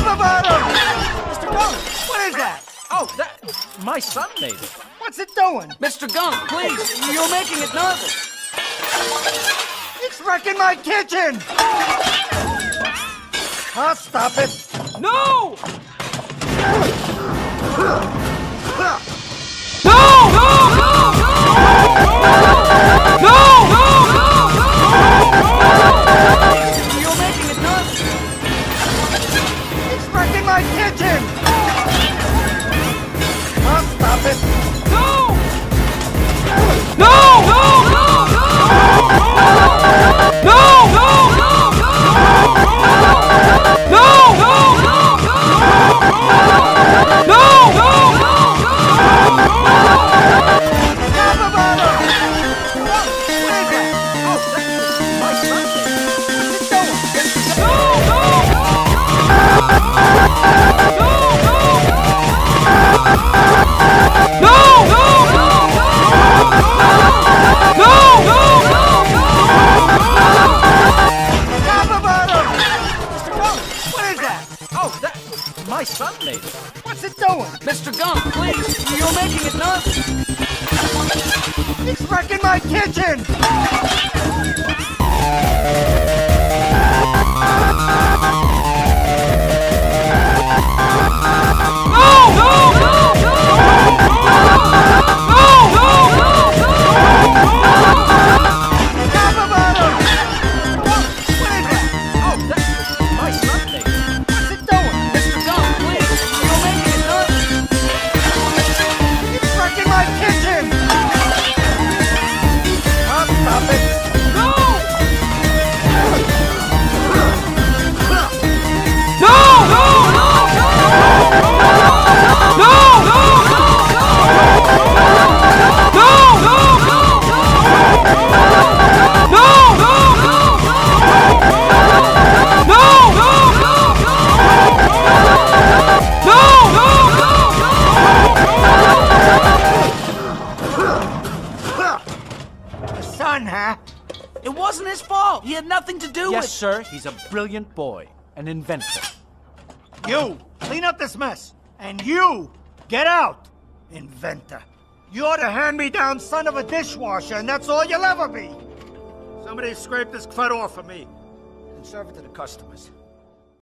Top about him! Mr. Gunk, what is that? Oh, that. My son made it. What's it doing? Mr. Gunk, please, you're making it nervous. It's wrecking my kitchen! I'll stop it. No! My kitchen! My son made it. What's it doing? Mr. Gunk, please, you're making it nervous. It's wrecking my kitchen! Huh? It wasn't his fault. He had nothing to do Yes, with Yes, sir. He's a brilliant boy, an inventor. You, clean up this mess. And you, get out, inventor. You're the hand-me-down son of a dishwasher, and that's all you'll ever be. Somebody scrape this crud off for me and serve it to the customers.